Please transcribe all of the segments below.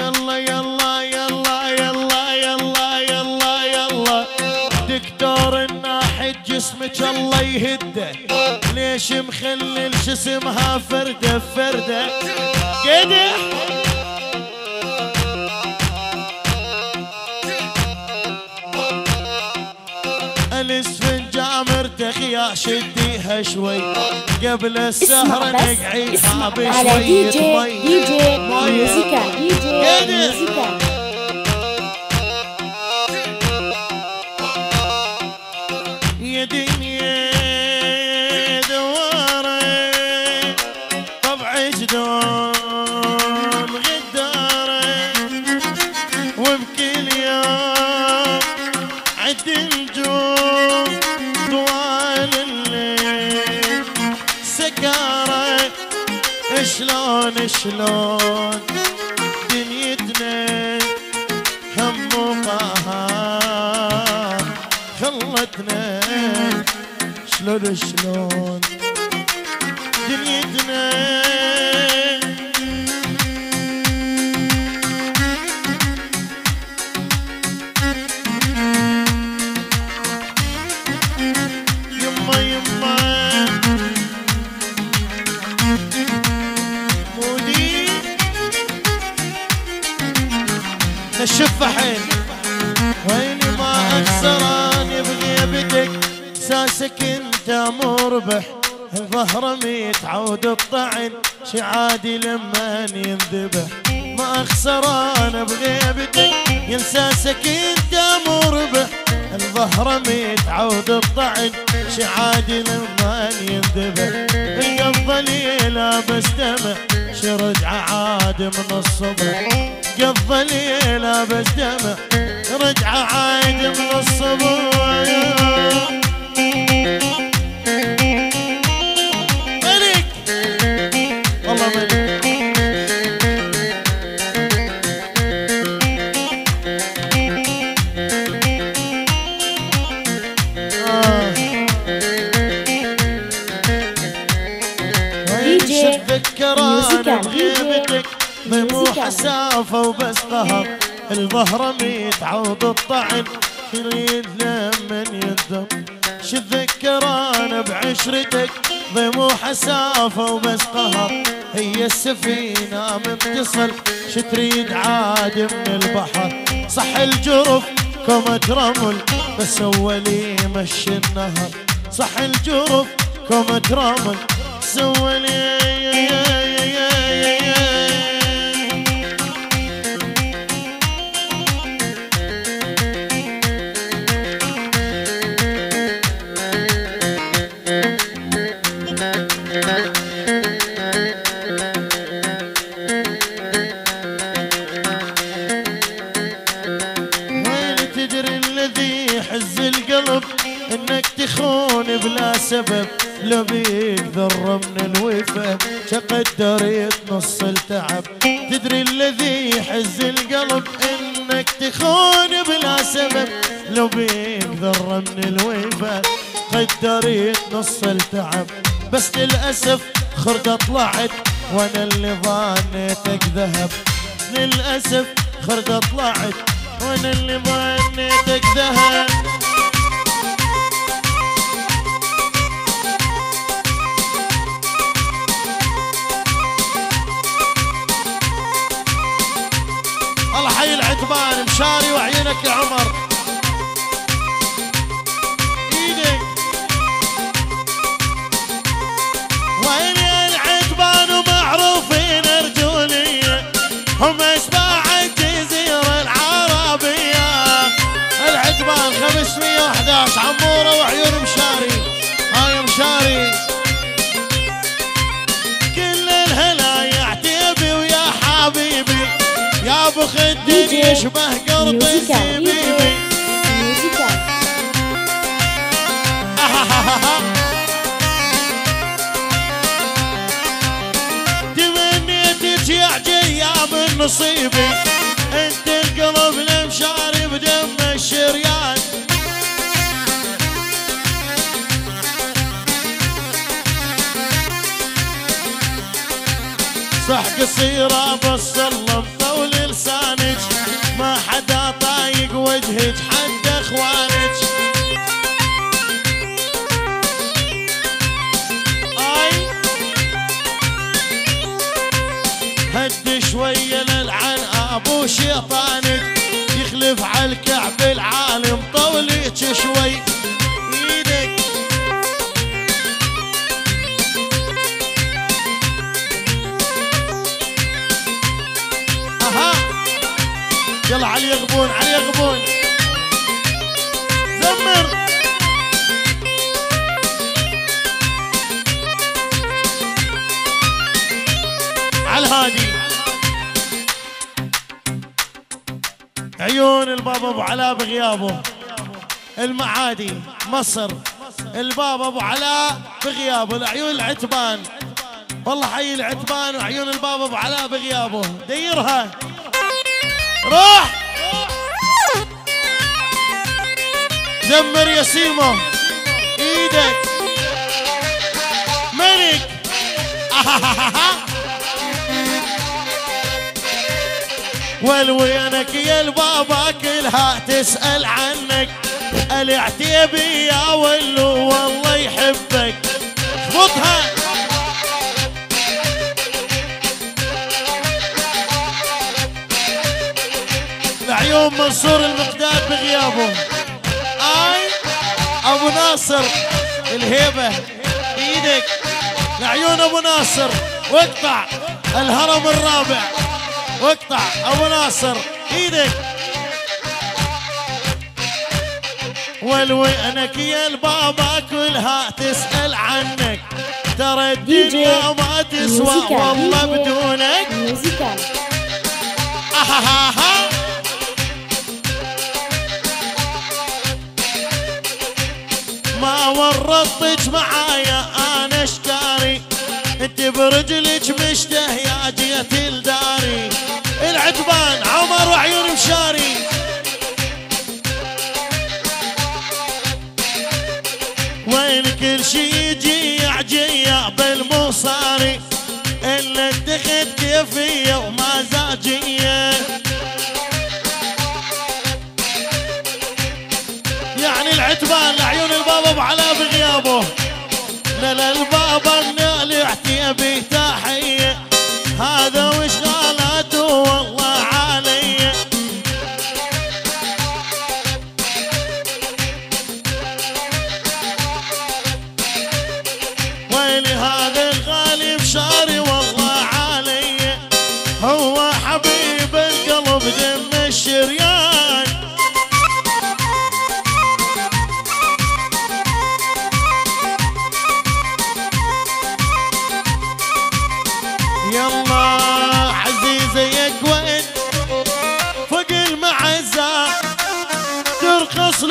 يلا يلا يلا يلا يلا يلا يلا. دكتور الناحد جسمك الله يهده. ليش مخلل جسمها فردة فردة؟ كده شديها شوي. قبل السهرة جي بشوية مية. ميوزيكا كده. ميوزيكا شلون شلون؟ دنيتنا هم وقهار خلتنا شلون شلون؟ مربح الظهر ميتعود الطعن شعادي لما ينذبح ما اخسران بغيبتك ينساسك انت مربح الظهر ميتعود الطعن شعادي لما ينذبح القضى ليلة بستمع شرجع عاد من الصبح. قضى ليلة بستمع رجع عاد من الصبح. حسافة وبس قهر الظهر ميتعود الطعن. يريد لمن يندم شذكران بعشرتك ضمو حسافة وبس قهر هي السفينة متصل شتريد عاد من البحر. صح الجرف كومة رمل بس أولي مشي النهر. صح الجرف كومة رمل سوى لي التعب تدري الذي يحز القلب إنك تخون بلا سبب. لو بيك ذرة من الوفا قدريت نص التعب. بس للأسف خردة طلعت وأنا اللي ظنيتك ذهب. للأسف خردة طلعت وأنا اللي ظنيتك ذهب. وعينك يا عمر. إيدك. وين العتبان ومعروفين رجولية هم اشباع الجزيرة العربية. العتبان 511 عمورة وعيون يا ابو خد دي جي يشبه قلب الزبيبي تمنيتك يا عجية من نصيبي انت القلب المشاري بدم الشريان صح قصيرة قد شوية للعن أبو شيطانك يخلف على الكعب العالم طوليك شوي. إيدك. أها. يلا علي يغبون علي يغبون. زمر. الهادي. عيون البابا أبو علاء بغيابه. المعادي مصر. البابا أبو علاء بغيابه. العيون العتبان. والله حي العتبان وعيون البابا أبو علاء بغيابه. ديرها. روح! زمر يا سيمو إيدك. ملك والوينك يا البابا كلها تسأل عنك. العتيبي يا ولو والله يحبك. خطها لعيون منصور المقداد بغيابه. أي؟ أبو ناصر الهيبة إيدك. لعيون أبو ناصر. واقطع الهرم الرابع. واقطع أبو ناصر. إيدك. والوينك يا البابا كلها تسأل عنك. ترى الدنيا ما تسوى والله بدونك. آهاها. ما ورطتك معايا أنا اشكاري انت برجلك مشتهية جيت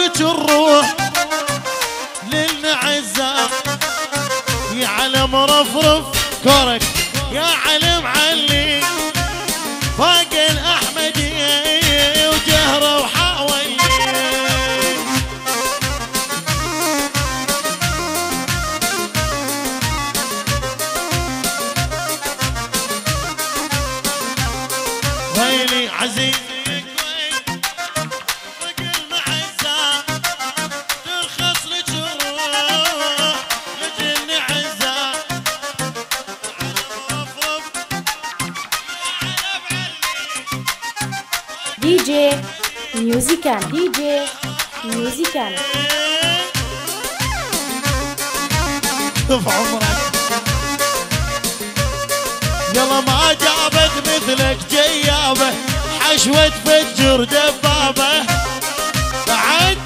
لك الروح للنعزة. يا علم رفرف كورك يا علم علي. فوق الأحمدية وجهرة وحاولي ويلي عزيز طف عمرك. يلا ما جابت مثلك جيابه حشوة فجر دبابه بعد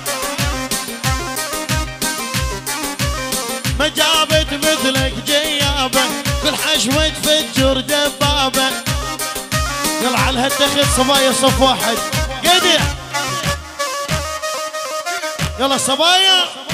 ما جابت مثلك جيابه كل حشوة فجر دبابه يلا على هالدخل صبايا صف واحد. قدع يلا صبايا.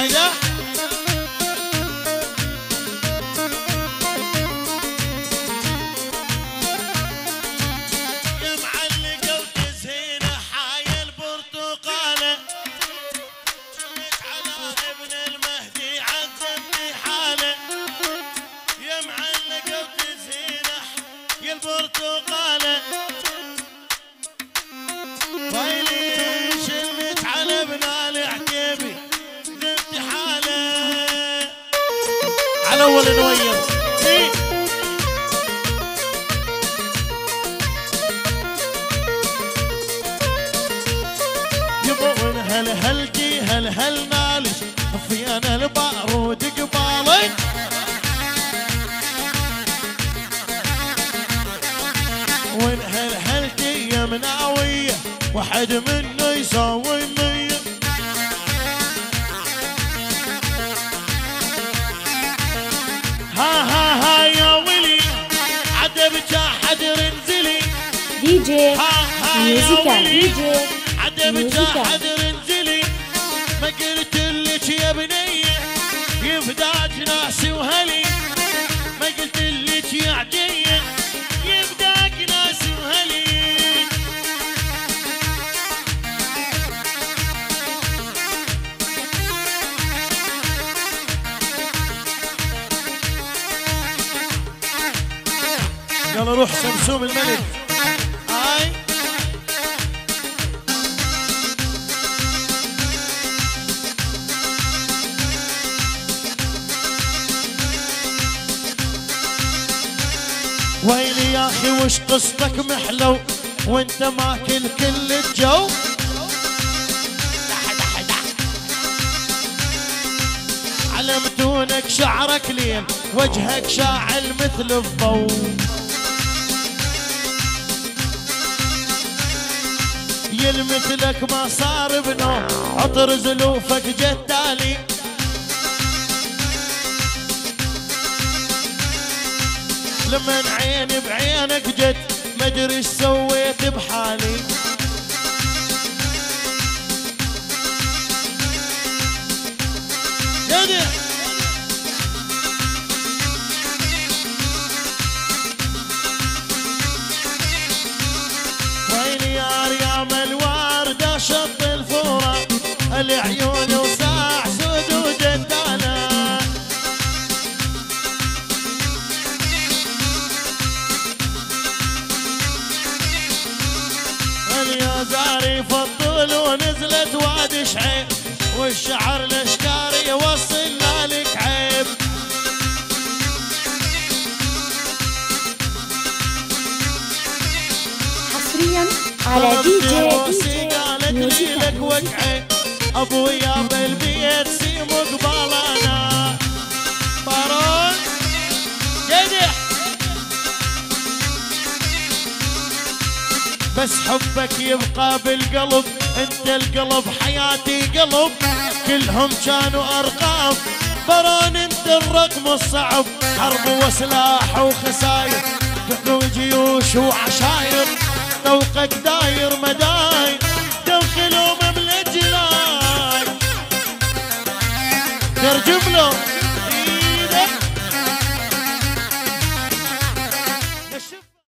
하자 هلقي هل هل نالش في أنا البارود قبالك وين هل هلقي يا مناوية واحد منه يساوي مية. ها ها ها يا ولي عدبك حدر انزلي. دي جي. ها ها يا ميوزيكال. دي جي. ميوزيكال. حدر قلت لك يا بنية يفداك ناسي وهلي. ما قلت لك يا عدية يفداك ناسي وهلي. يلا روح سمسوم الملك. يا أخي وش قصتك محلو؟ وأنت ماكل كل الجو؟ علمتونك شعرك لين وجهك شاعل مثل الضوء. يلمثلك ما صار بنوم عطر زلوفك جتالي لمن عيني بعينك جت ما أدري إيش سويت بحالي. وين يا ريام الوردة شط الفورة؟ العيون وقعي أبويا بالبيت سيم قبالانا بارون جدع. بس حبك يبقى بالقلب أنت القلب حياتي قلب. كلهم كانوا أرقام. برون أنت الرقم الصعب. حرب وسلاح وخساير. وجيوش وعشاير. ذوقك No.